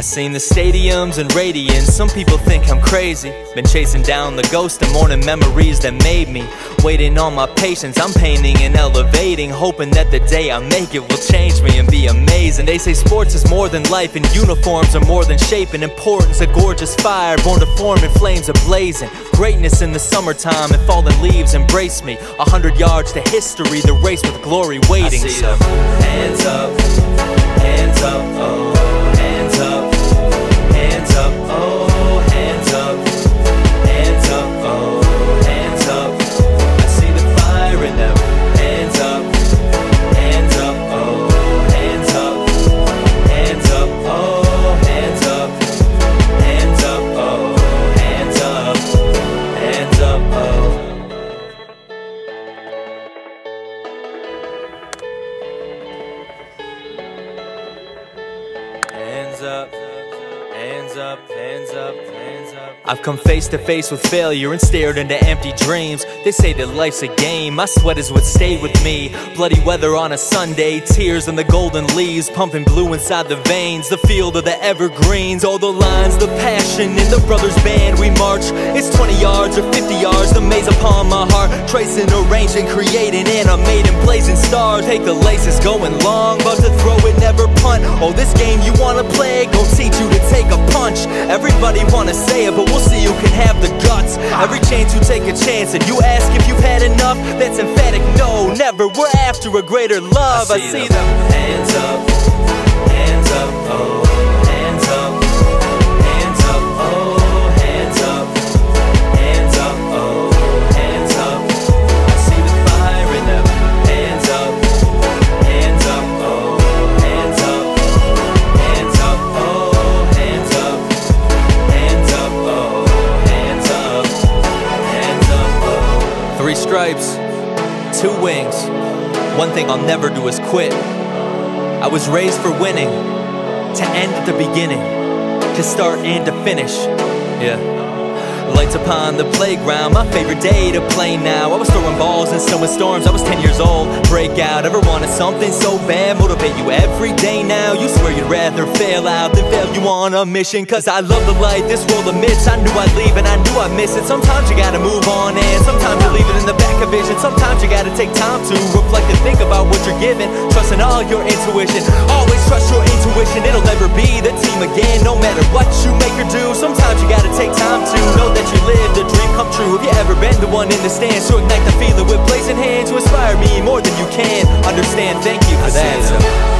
seen the stadiums and radiance. Some people think I'm crazy. Been chasing down the ghost of morning memories that made me. Waiting on my patience, I'm painting and elevating. Hoping that the day I make it will change me and be amazing. They say sports is more than life, and uniforms are more than shape and importance. A gorgeous fire born to form in flames ablazing. Greatness in the summertime and fallen leaves embrace me. A hundred yards to history, the race with glory waiting. I see so. Hands up, hands up, oh. Up, hands up, hands up, hands up. I've come face to face with failure and stared into empty dreams. They say that life's a game, my sweat is what stayed with me. Bloody weather on a Sunday, tears in the golden leaves, pumping blue inside the veins. The field of the evergreens, all the lines, the passion in the brothers band. We march, it's 20 yards or 50 yards, the maize upon my heart. Tracing, arranging, creating, animating, blazing stars. Take the laces going long, but to throw it, never. Oh, this game you wanna play, gon' teach you to take a punch. Everybody wanna say it, but we'll see who can have the guts. Every chance you take a chance, and you ask if you've had enough. That's emphatic, no, never. We're after a greater love. I see, I see them. them. Hands up, hands two wings. One thing I'll never do is quit. I was raised for winning, to end at the beginning, to start and to finish. Yeah. Lights upon the playground, my favorite day to play now. I was throwing balls and snowing storms, I was 10 years old. Breakout, ever wanted something so bad, motivate you every day now. You swear you'd rather fail out than fail you on a mission. Cause I love the light this world emits. I knew I'd leave and I knew I'd miss it. Sometimes you gotta move on and sometimes you leave it in the back of vision. Sometimes you gotta take time to reflect and think about what you're given. Trusting all your intuition, always trust your intuition. It'll never be the team again, no matter what you make or do. Sometimes you gotta one in the stands to ignite the feeling with blazing hands to inspire me more than you can understand? Thank you for I that.